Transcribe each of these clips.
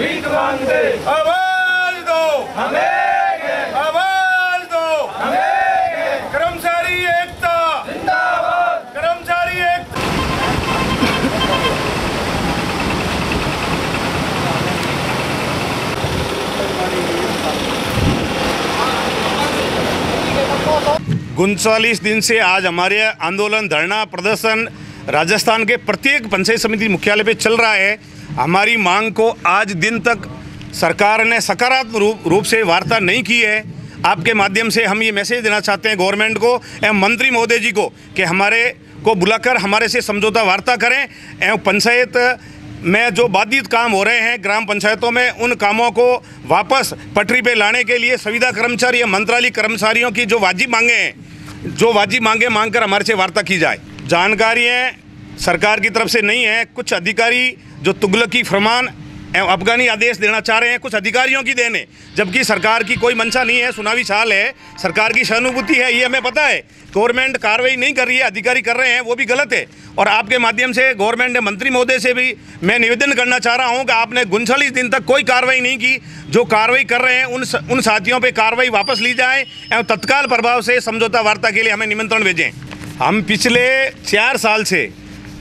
भीख मांगते आवाज़ दो। हमें आवाज़ दो। हमें कर्मचारी एकता। जिंदाबाद। कर्मचारी एकता। उनचालीस दिन से आज हमारे आंदोलन धरना प्रदर्शन राजस्थान के प्रत्येक पंचायत समिति मुख्यालय पे चल रहा है। हमारी मांग को आज दिन तक सरकार ने सकारात्मक रूप रूप से वार्ता नहीं की है। आपके माध्यम से हम ये मैसेज देना चाहते हैं गवर्नमेंट को एवं मंत्री महोदय जी को कि हमारे को बुलाकर हमारे से समझौता वार्ता करें एवं पंचायत में जो बाधित काम हो रहे हैं ग्राम पंचायतों में, उन कामों को वापस पटरी पे लाने के लिए संविदा कर्मचारी या मंत्रालय कर्मचारियों की जो वाजिब मांगे हैं, जो वाजिब मांगे मांग कर हमारे से वार्ता की जाए। जानकारियाँ सरकार की तरफ़ से नहीं है। कुछ अधिकारी जो तुगलकी, फरमान अफगानी आदेश देना चाह रहे हैं, कुछ अधिकारियों की देने जबकि सरकार की कोई मंशा नहीं है, सुनावी चाल है। सरकार की सहानुभूति है, ये हमें पता है। गवर्नमेंट कार्रवाई नहीं कर रही है, अधिकारी कर रहे हैं, वो भी गलत है। और आपके माध्यम से गवर्नमेंट ने मंत्री महोदय से भी मैं निवेदन करना चाह रहा हूँ कि आपने उनचालीस दिन तक कोई कार्रवाई नहीं की। जो कार्रवाई कर रहे हैं, उन उन साथियों पर कार्रवाई वापस ली जाए एवं तत्काल प्रभाव से समझौता वार्ता के लिए हमें निमंत्रण भेजें। हम पिछले चार साल से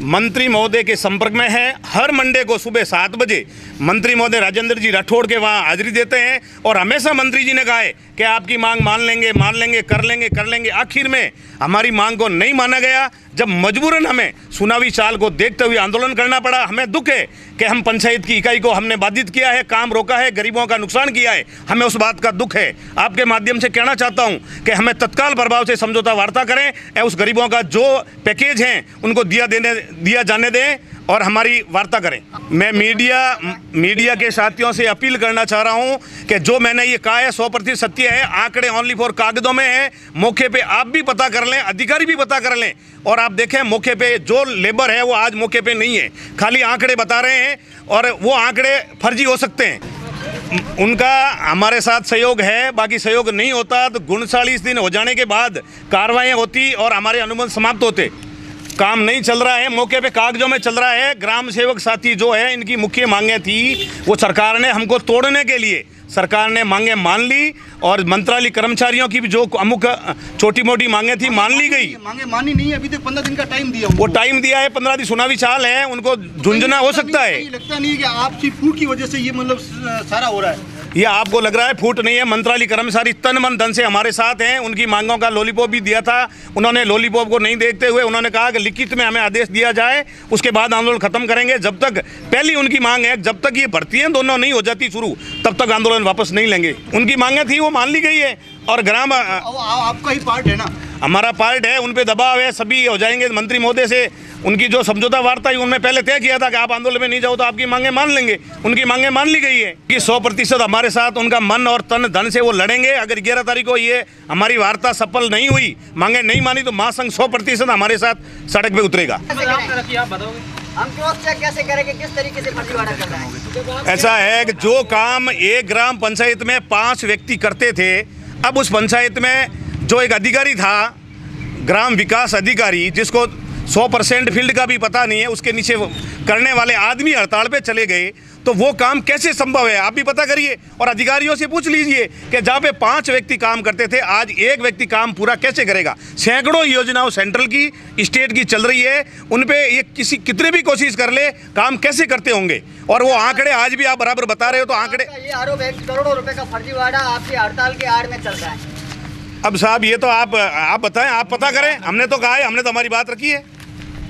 मंत्री महोदय के संपर्क में हैं। हर मंडे को सुबह सात बजे मंत्री महोदय राजेंद्र जी राठौड़ के वहाँ हाजिरी देते हैं और हमेशा मंत्री जी ने कहा है कि आपकी मांग मान लेंगे मान लेंगे, कर लेंगे कर लेंगे। आखिर में हमारी मांग को नहीं माना गया। जब मजबूरन हमें सुनावी चाल को देखते हुए आंदोलन करना पड़ा, हमें दुख है कि हम पंचायत की इकाई को हमने बाधित किया है, काम रोका है, गरीबों का नुकसान किया है। हमें उस बात का दुख है। आपके माध्यम से कहना चाहता हूँ कि हमें तत्काल प्रभाव से समझौता वार्ता करें, या उस गरीबों का जो पैकेज हैं, उनको दिया देने, दिया जाने दें और हमारी वार्ता करें। मैं मीडिया मीडिया के साथियों से अपील करना चाह रहा हूँ कि जो मैंने ये कहा है, सौ प्रतिशत सत्य है, आंकड़े ओनली फॉर कागजों में है, मौके पे आप भी पता कर लें, अधिकारी भी पता कर लें, और आप देखें मौके पे जो लेबर है, वो आज मौके पे नहीं है। खाली आंकड़े बता रहे हैं, और वो आंकड़े फर्जी हो सकते हैं। उनका हमारे साथ सहयोग है, बाकी सहयोग नहीं होता तो उनचालीस दिन हो जाने के बाद कार्रवाई होती और हमारे अनुबंध समाप्त होते। काम नहीं चल रहा है, मौके पे कागजों में चल रहा है। ग्राम सेवक साथी जो है, इनकी मुख्य मांगे थी, वो सरकार ने हमको तोड़ने के लिए। सरकार ने मांगे मान ली और मंत्रालय कर्मचारियों की भी जो अमुक छोटी मोटी मांगे थी मान ली गई। मांगे मानी नहीं है अभी तक पंद्रह दिन का टाइम दिया वो टाइम दिया है पंद्रह दिन सुनावी चाल है उनको झुंझुना हो सकता है। लगता नहीं है कि आपसी फूट की वजह से ये मतलब सारा हो रहा है। ये आपको लग रहा है फूट नहीं है मंत्रालय कर्मचारी तन मन धन से हमारे साथ हैं उनकी मांगों का लॉलीपॉप भी दिया था उन्होंने लॉलीपॉप को नहीं देखते हुए उन्होंने कहा कि लिखित में हमें आदेश दिया जाए उसके बाद आंदोलन खत्म करेंगे। जब तक पहली उनकी मांग है जब तक ये भर्ती भर्तियाँ दोनों नहीं हो जाती शुरू तब तक आंदोलन वापस नहीं लेंगे। उनकी मांगे थी वो मान ली गई है। और ग्राम अब आ- आपका ही पार्ट है ना? हमारा पार्ट है उन पे दबाव है सभी हो जाएँगे मंत्री महोदय से। उनकी जो समझौता वार्ता है उनमें पहले तय किया था कि आप आंदोलन में नहीं जाओ तो आपकी मांगे मान लेंगे। उनकी मांगे मान ली गई है कि सौ प्रतिशत हमारे साथ उनका मन और तन धन से वो लड़ेंगे। अगर ग्यारह तारीख को ये हमारी वार्ता सफल नहीं हुई मांगे नहीं मानी तो महासंघ सौ प्रतिशत हमारे साथ सड़क पे उतरेगा। हम क्रॉस चेक कैसे करेंगे किस तरीके से कर रहा है? ऐसा है कि जो काम एक ग्राम पंचायत में पाँच व्यक्ति करते थे, अब उस पंचायत में जो एक अधिकारी था, ग्राम विकास अधिकारी, जिसको 100 परसेंट फ़ील्ड का भी पता नहीं है उसके नीचे करने वाले आदमी हड़ताल पे चले गए तो वो काम कैसे संभव है? आप भी पता करिए और अधिकारियों से पूछ लीजिए कि जहाँ पे पाँच व्यक्ति काम करते थे आज एक व्यक्ति काम पूरा कैसे करेगा? सैकड़ों योजनाओं सेंट्रल की स्टेट की चल रही है उन पे ये किसी कितने भी कोशिश कर ले काम कैसे करते होंगे? और वो आंकड़े आज भी आप बराबर बता रहे हो तो आंकड़े ये आरोप है करोड़ों रुपए का फर्जीवाड़ा आपकी हड़ताल के आड़ में चल रहा है। अब साहब ये तो आप आप बताएँ आप पता करें हमने तो कहा है हमने तो हमारी बात रखी है।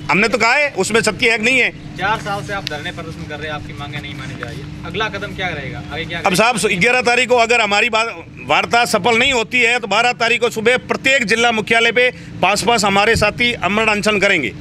हमने तो कहा है उसमें सबकी एक नहीं है। चार साल से आप धरने प्रदर्शन कर रहे हैं आपकी मांगे नहीं मानी जा रही है। अगला कदम क्या रहेगा? आगे क्या अब साहब ग्यारह तारीख को अगर हमारी बात वार्ता सफल नहीं होती है तो बारह तारीख को सुबह प्रत्येक जिला मुख्यालय पे पास पास हमारे साथी अमरण अनशन करेंगे।